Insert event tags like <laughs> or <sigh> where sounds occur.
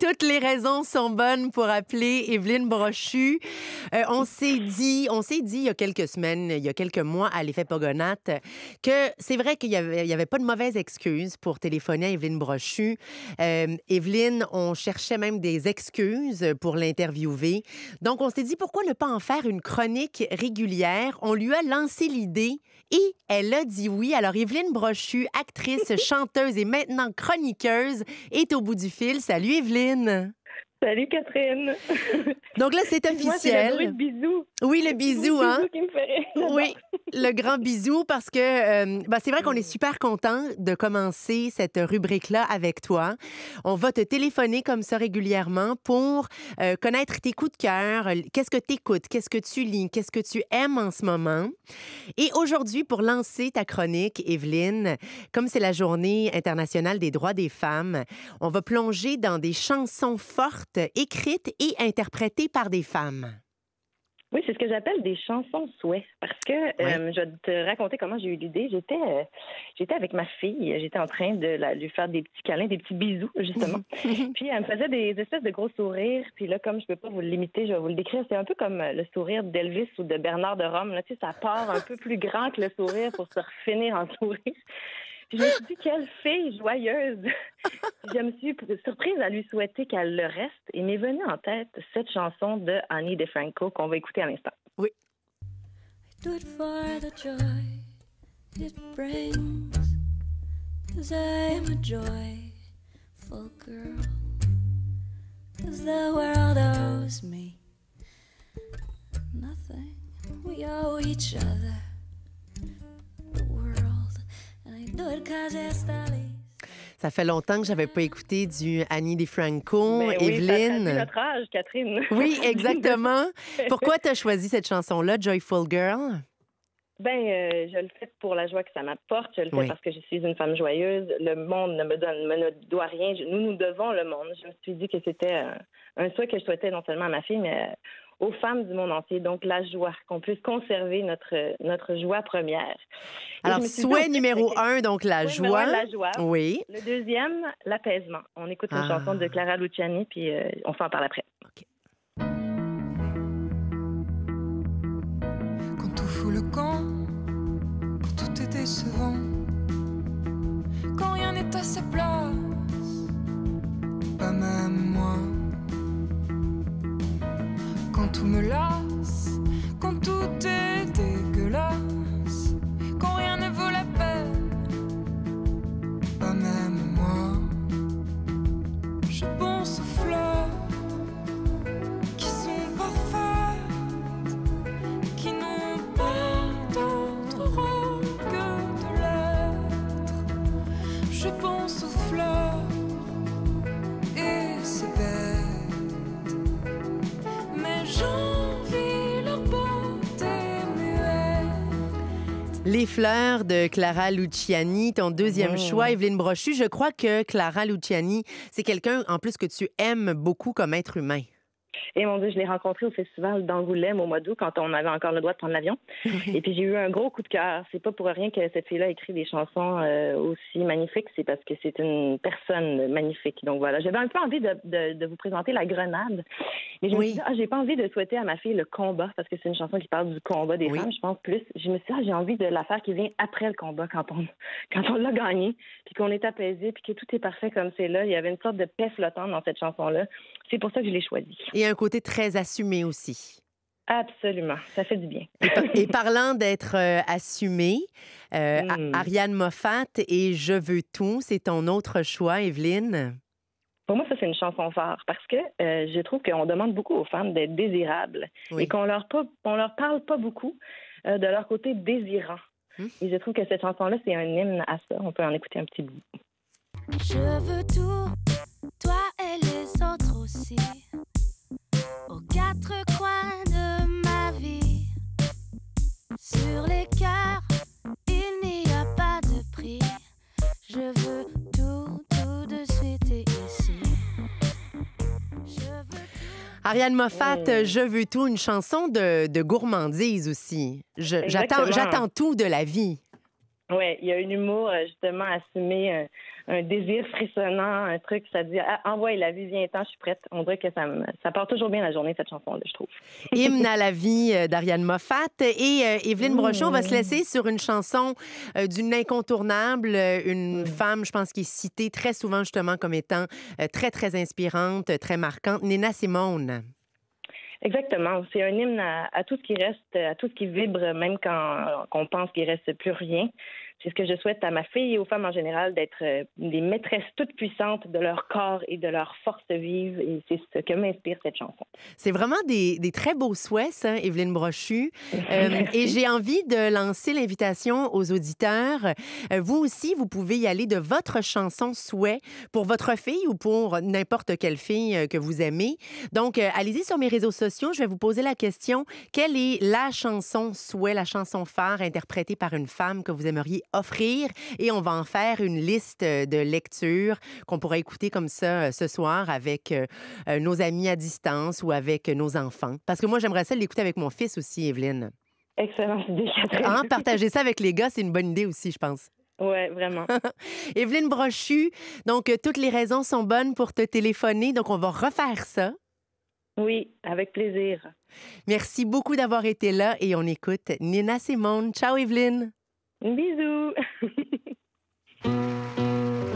Toutes les raisons sont bonnes pour appeler Evelyne Brochu. Euh, on s'est dit, on s'est dit il y a quelques semaines, il y a quelques mois à l'effet Pogonat, que c'est vrai qu'il n'y avait pas de mauvaise excuse pour téléphoner à Evelyne Brochu. Euh, Evelyne, on cherchait même des excuses pour l'interviewer. Donc, on s'est dit pourquoi ne pas en faire une chronique régulière? On lui a lancé l'idée et elle a dit oui. Alors, Evelyne Brochu, actrice, <laughs> chanteuse et maintenant chroniqueuse, est au bout du fil. Salut Evelyne. plena Salut Catherine. <laughs> Donc là, c'est officiel. Moi, le bisou. Oui, le bisou, hein? Qui me ferait. Oui, <laughs> le grand bisou parce que euh, ben, c'est vrai qu'on est super content de commencer cette rubrique-là avec toi. On va te téléphoner comme ça régulièrement pour euh, connaître tes coups de cœur, qu'est-ce que tu écoutes, qu'est-ce que tu lis, qu'est-ce que tu aimes en ce moment. Et aujourd'hui, pour lancer ta chronique, Evelyne, comme c'est la journée internationale des droits des femmes, on va plonger dans des chansons fortes écrites et interprétées par des femmes. Oui, c'est ce que j'appelle des chansons souhaits. Parce que euh, je vais te raconter comment j'ai eu l'idée. J'étais, euh, j'étais avec ma fille. J'étais en train de la, lui faire des petits câlins, des petits bisous, justement. <laughs> puis elle me faisait des espèces de gros sourires. Puis là, comme je peux pas vous le limiter, je vais vous le décrire. C'est un peu comme euh, le sourire d'Elvis ou de Bernard de Rome. Là, tu sais, ça part un peu plus grand que le sourire pour se finir en sourire je me suis dit, quelle fille joyeuse! <laughs> je me suis surprise à lui souhaiter qu'elle le reste et m'est venue en tête cette chanson de Annie DeFranco qu'on va écouter à l'instant. Oui. do it for the joy it brings. Cause I'm a joyful girl. Cause the world owes me nothing. We owe each other. Ça fait longtemps que j'avais pas écouté du Annie DiFranco, ben Evelyne. Oui, notre âge, Catherine. Oui, <laughs> exactement. <laughs> Pourquoi tu as choisi cette chanson-là, Joyful Girl? Ben, euh, je le fais pour la joie que ça m'apporte. Je le fais parce que je suis une femme joyeuse. Le monde ne me donne, me ne doit rien. Nous nous devons le monde. Je me suis dit que c'était un, un souhait que je souhaitais non seulement à ma fille, mais aux femmes du monde entier. Donc, la joie, qu'on puisse conserver notre, notre joie première. Alors, souhait numéro un, donc la joie. la joie. Oui. Le deuxième, l'apaisement. On écoute une chanson de ah. Clara Luciani, puis euh, on s'en parle après. OK. Quand tout fout le camp, tout est décevant. Quand rien n'est à sa tout me lasse, quand tout est dégueulasse, quand rien ne vaut la peine, pas même moi. Je pense aux fleurs qui sont parfaites, qui n'ont pas d'autre rôle que de l'être. Je pense aux fleurs Les fleurs de Clara Luciani, ton deuxième oh. choix, Evelyne Brochu. Je crois que Clara Luciani, c'est quelqu'un en plus que tu aimes beaucoup comme être humain. Et mon Dieu, je l'ai rencontré au festival d'Angoulême au mois d'août quand on avait encore le droit de prendre l'avion. Et puis j'ai eu un gros coup de cœur. C'est pas pour rien que cette fille-là écrit des chansons euh, aussi magnifiques, c'est parce que c'est une personne magnifique. Donc voilà, j'avais un peu envie de, de, vous présenter La Grenade. Mais je me suis dit, ah, j'ai pas envie de souhaiter à ma fille le combat parce que c'est une chanson qui parle du combat des femmes, je pense plus. Je me suis dit, ah, j'ai envie de la faire qui vient après le combat quand on <laughs> quand on l'a gagné, puis qu'on est apaisé, puis que tout est parfait comme c'est là. Il y avait une sorte de paix flottante dans cette chanson-là. C'est pour ça que je l'ai choisie. Et un côté très assumé aussi. Absolument, ça fait du bien. Et, <laughs> parlant d'être euh, assumé, euh, hmm. Ariane Moffat et Je veux tout, c'est ton autre choix, Evelyne? Pour moi, ça, c'est une chanson phare parce que euh, je trouve qu'on demande beaucoup aux femmes d'être désirables et qu'on leur, on leur parle pas beaucoup de leur côté désirant. Hmm. Et je trouve que cette chanson-là, c'est un hymne à ça. On peut en écouter un petit bout. Je veux tout, Ariane Moffat, oh. Je veux tout, une chanson de, de gourmandise aussi. J'attends tout de la vie. Oui, il y a un humour euh, justement assumé, un désir frissonnant, un truc, ça dit ah, envoie la vie, viens-t'en, je suis prête. On dirait que ça, me, ça part toujours bien la journée, cette chanson-là, je trouve. <laughs> Hymne à la vie euh, d'Ariane Moffat. Et euh, Evelyne Mmh. Brochon va se laisser sur une chanson euh, d'une incontournable, une Mmh. femme, je pense, qui est citée très souvent justement comme étant euh, très, très inspirante, très marquante, Nina Simone. Exactement. C'est un hymne à, tout ce qui reste, à tout ce qui vibre, même quand on pense qu'il reste plus rien. C'est ce que je souhaite à ma fille et aux femmes en général d'être euh, des maîtresses toutes puissantes de leur corps et de leur force vive. Et c'est ce que m'inspire cette chanson. C'est vraiment des, des très beaux souhaits, ça, Evelyne Brochu. <laughs> Euh, et j'ai envie de lancer l'invitation aux auditeurs. Euh, vous aussi, vous pouvez y aller de votre chanson souhait pour votre fille ou pour n'importe quelle fille que vous aimez. Donc, allez-y sur mes réseaux sociaux. Je vais vous poser la question quelle est la chanson souhait, la chanson phare interprétée par une femme que vous aimeriez offrir? Et on va en faire une liste euh, de lectures qu'on pourrait écouter comme ça euh, ce soir avec euh, nos amis à distance ou avec nos enfants. Parce que moi, j'aimerais ça l'écouter avec mon fils aussi, Evelyne. Excellente idée, Catherine. Hein, partager ça avec les gars, c'est une bonne idée aussi, je pense. Ouais, vraiment. <laughs> Evelyne Brochu, donc toutes les raisons sont bonnes pour te téléphoner, donc on va refaire ça. Oui, avec plaisir. Merci beaucoup d'avoir été là et on écoute Nina Simone. Ciao Evelyne. Bisous. <laughs>